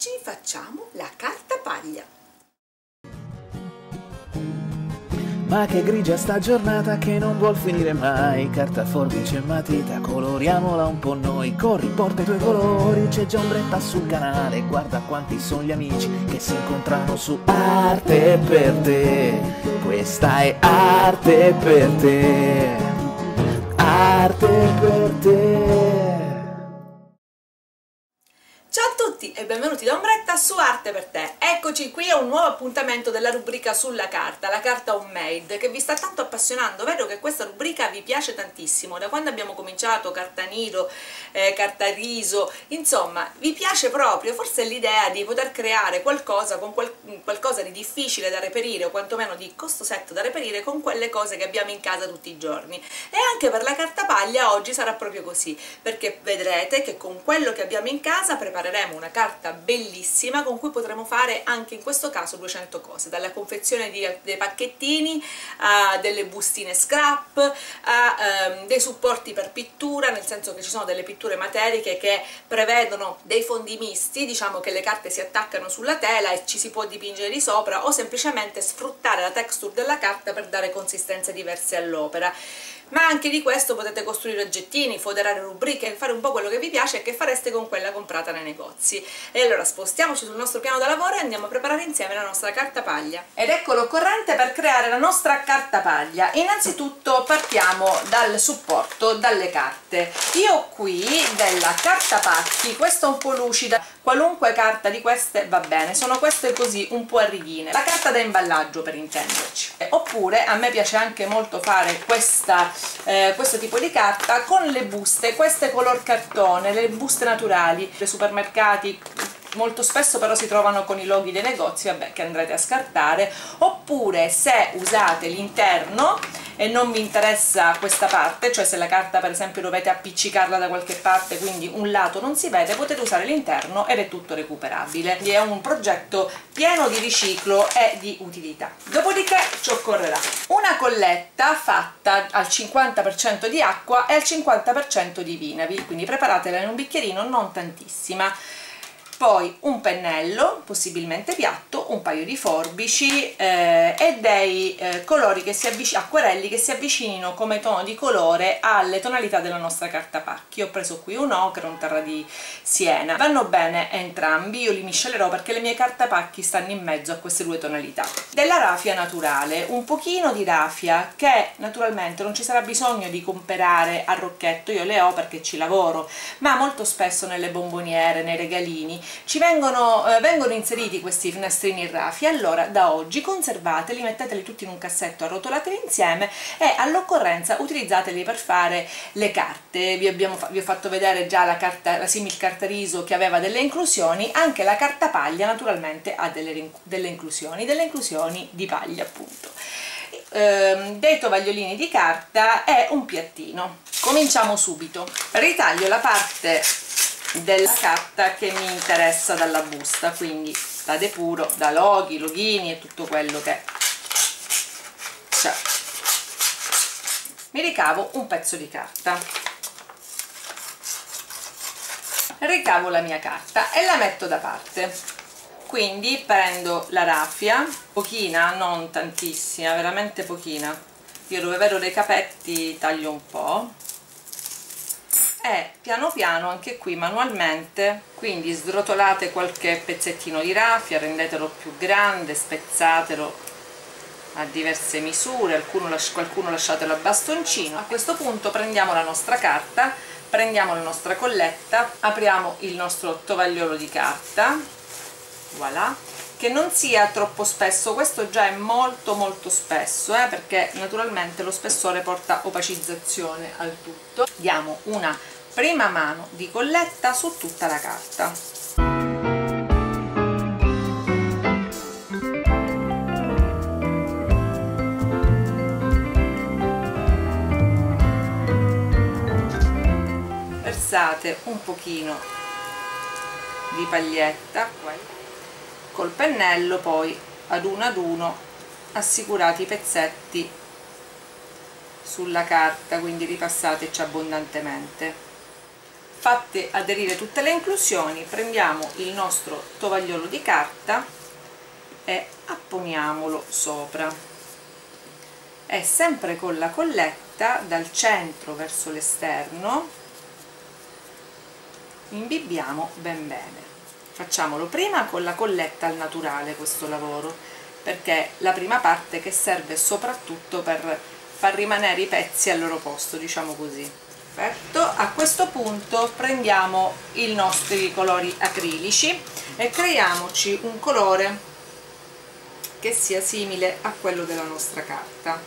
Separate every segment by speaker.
Speaker 1: oggi facciamo la carta paglia.
Speaker 2: Ma che grigia sta giornata che non vuol finire mai. Carta, forbice e matita, coloriamola un po' noi. Corri, porta i tuoi colori, c'è già ombretta sul canale. Guarda quanti sono gli amici che si incontrano su Arte per te. Questa è arte per te. Arte per te
Speaker 1: tutti e benvenuti da Ombretta su Arte per te. Eccoci qui a un nuovo appuntamento della rubrica sulla carta, la carta homemade, che vi sta tanto appassionando. Vedo che questa rubrica vi piace tantissimo. Da quando abbiamo cominciato, carta nido, eh, carta riso, insomma, vi piace proprio. Forse l'idea di poter creare qualcosa con qual qualcosa di difficile da reperire o quantomeno di costosetto da reperire con quelle cose che abbiamo in casa tutti i giorni. E anche per la carta paglia oggi sarà proprio così, perché vedrete che con quello che abbiamo in casa prepareremo una carta bellissima con cui potremo fare anche in questo caso 200 cose, dalla confezione di, dei pacchettini a delle bustine scrap, a um, dei supporti per pittura, nel senso che ci sono delle pitture materiche che prevedono dei fondi misti, diciamo che le carte si attaccano sulla tela e ci si può dipingere di sopra o semplicemente sfruttare la texture della carta per dare consistenze diverse all'opera ma anche di questo potete costruire oggettini, foderare rubriche, fare un po' quello che vi piace e che fareste con quella comprata nei negozi. E allora spostiamoci sul nostro piano da lavoro e andiamo a preparare insieme la nostra carta paglia. Ed ecco l'occorrente per creare la nostra carta paglia. Innanzitutto partiamo dal supporto, dalle carte. Io ho qui della carta pacchi, questa un po' lucida, qualunque carta di queste va bene, sono queste così un po' a righine, la carta da imballaggio per intenderci. Oppure a me piace anche molto fare questa eh, questo tipo di carta con le buste, queste color cartone, le buste naturali, dei supermercati molto spesso però si trovano con i loghi dei negozi vabbè, che andrete a scartare. Oppure se usate l'interno e non vi interessa questa parte cioè se la carta per esempio dovete appiccicarla da qualche parte quindi un lato non si vede potete usare l'interno ed è tutto recuperabile. Quindi è un progetto pieno di riciclo e di utilità. Dopodiché ci occorrerà una colletta fatta al 50% di acqua e al 50% di vinavi quindi preparatela in un bicchierino non tantissima poi un pennello, possibilmente piatto, un paio di forbici eh, e dei eh, colori che si acquerelli che si avvicinino come tono di colore alle tonalità della nostra carta pacchi. Ho preso qui un ocra, un terra di siena. Vanno bene entrambi, io li miscelerò perché le mie carta pacchi stanno in mezzo a queste due tonalità. Della raffia naturale, un pochino di raffia che naturalmente non ci sarà bisogno di comprare a rocchetto, io le ho perché ci lavoro, ma molto spesso nelle bomboniere, nei regalini ci vengono, eh, vengono inseriti questi nastrini in raffia allora da oggi conservateli, metteteli tutti in un cassetto, arrotolateli insieme e all'occorrenza utilizzateli per fare le carte. Vi, abbiamo, vi ho fatto vedere già la, carta, la simil carta riso che aveva delle inclusioni anche la carta paglia naturalmente ha delle, delle inclusioni, delle inclusioni di paglia appunto. Ehm, dei tovagliolini di carta e un piattino. Cominciamo subito. Ritaglio la parte della carta che mi interessa dalla busta quindi la depuro da loghi, loghini e tutto quello che c'è. Mi ricavo un pezzo di carta. Ricavo la mia carta e la metto da parte. Quindi prendo la raffia pochina, non tantissima, veramente pochina. Io dove vedo dei capetti taglio un po' e piano piano anche qui manualmente quindi srotolate qualche pezzettino di raffia rendetelo più grande spezzatelo a diverse misure qualcuno, qualcuno lasciatelo a bastoncino. A questo punto prendiamo la nostra carta prendiamo la nostra colletta apriamo il nostro tovagliolo di carta voilà che non sia troppo spesso. Questo già è molto molto spesso eh, perché naturalmente lo spessore porta opacizzazione al tutto. Diamo una prima mano di colletta su tutta la carta. Versate un pochino di paglietta col pennello poi ad uno ad uno assicurate i pezzetti sulla carta quindi ripassateci abbondantemente. Fatte aderire tutte le inclusioni prendiamo il nostro tovagliolo di carta e apponiamolo sopra. E sempre con la colletta dal centro verso l'esterno. Imbibbiamo ben bene facciamolo prima con la colletta al naturale questo lavoro perché la prima parte che serve soprattutto per far rimanere i pezzi al loro posto diciamo così. Perfetto. A questo punto prendiamo i nostri colori acrilici e creiamoci un colore che sia simile a quello della nostra carta.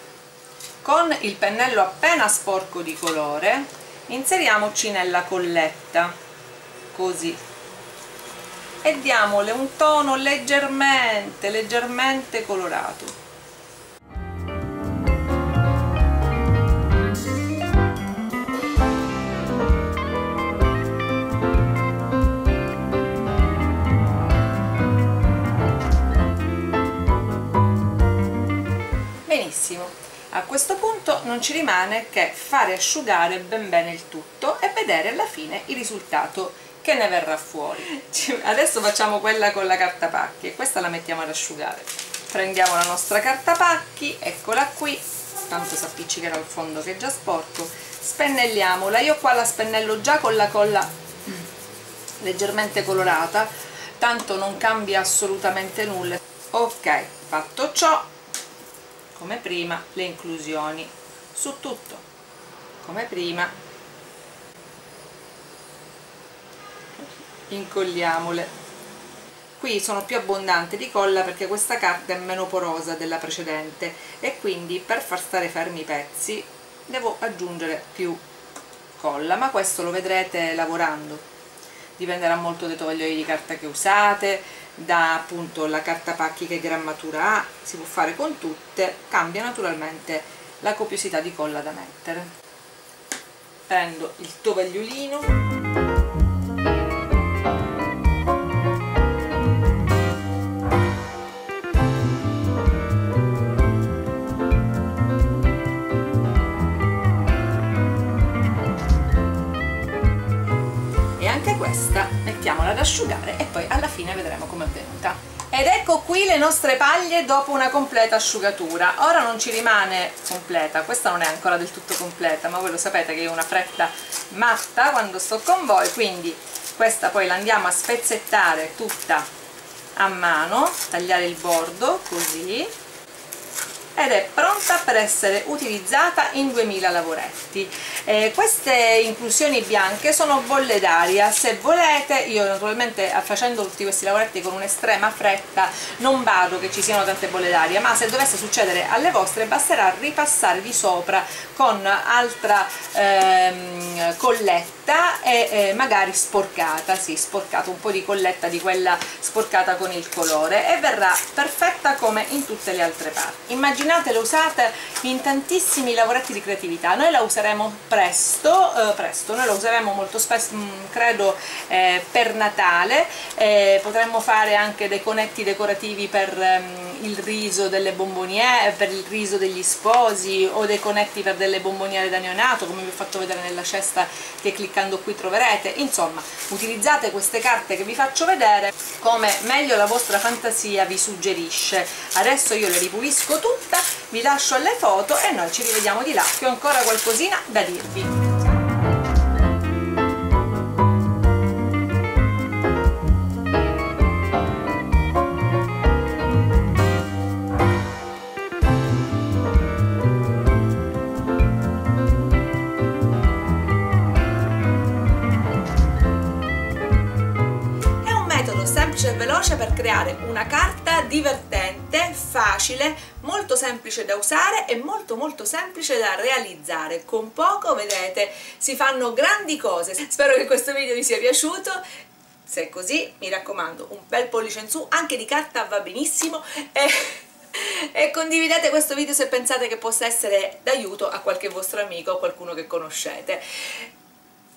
Speaker 1: Con il pennello appena sporco di colore inseriamoci nella colletta così e diamole un tono leggermente leggermente colorato. Benissimo. A questo punto non ci rimane che fare asciugare ben bene il tutto e vedere alla fine il risultato che ne verrà fuori? Adesso facciamo quella con la carta pacchi e questa la mettiamo ad asciugare. Prendiamo la nostra carta pacchi eccola qui. Tanto si appiccicherà al fondo che è già sporco. Spennelliamola. Io qua la spennello già con la colla leggermente colorata tanto non cambia assolutamente nulla. Ok fatto ciò come prima le inclusioni. Su tutto come prima incolliamole. Qui sono più abbondante di colla perché questa carta è meno porosa della precedente e quindi per far stare fermi i pezzi devo aggiungere più colla ma questo lo vedrete lavorando. Dipenderà molto dai tovaglioli di carta che usate da appunto la carta pacchi che grammatura ha, si può fare con tutte, cambia naturalmente la copiosità di colla da mettere. Prendo il tovagliolino asciugare e poi alla fine vedremo come è venuta. Ed ecco qui le nostre paglie dopo una completa asciugatura. Ora non ci rimane completa questa non è ancora del tutto completa ma voi lo sapete che io ho una fretta matta quando sto con voi quindi questa poi la andiamo a spezzettare tutta a mano tagliare il bordo così ed è pronta per essere utilizzata in 2000 lavoretti. Eh, queste inclusioni bianche sono bolle d'aria. Se volete io naturalmente facendo tutti questi lavoretti con un'estrema fretta non vado che ci siano tante bolle d'aria ma se dovesse succedere alle vostre basterà ripassare di sopra con altra ehm, colletta e eh, magari sporcata. Sì sporcata un po' di colletta di quella sporcata con il colore e verrà perfetta come in tutte le altre parti. Immaginate immaginate lo usate in tantissimi lavoretti di creatività. Noi la useremo presto, eh, presto noi la useremo molto spesso mm, credo eh, per Natale. Eh, potremmo fare anche dei conetti decorativi per ehm, il riso delle bomboniere per il riso degli sposi o dei conetti per delle bomboniere da neonato come vi ho fatto vedere nella cesta che cliccando qui troverete. Insomma utilizzate queste carte che vi faccio vedere come meglio la vostra fantasia vi suggerisce. Adesso io le ripulisco tutte vi lascio alle foto e noi ci rivediamo di là. Che ho ancora qualcosina da dirvi. Veloce per creare una carta divertente, facile, molto semplice da usare e molto molto semplice da realizzare. Con poco vedete si fanno grandi cose. Spero che questo video vi sia piaciuto. Se è così mi raccomando un bel pollice in su anche di carta va benissimo. E, e condividete questo video se pensate che possa essere d'aiuto a qualche vostro amico o qualcuno che conoscete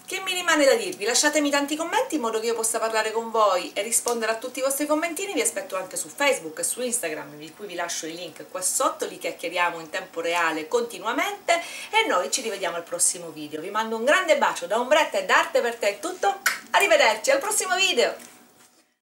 Speaker 1: che mi rimane da dirvi? Lasciatemi tanti commenti in modo che io possa parlare con voi e rispondere a tutti i vostri commentini, vi aspetto anche su Facebook e su Instagram, di cui vi lascio i link qua sotto, li chiacchieriamo in tempo reale continuamente e noi ci rivediamo al prossimo video. Vi mando un grande bacio da Ombretta e da Arte per te è tutto, arrivederci al prossimo video!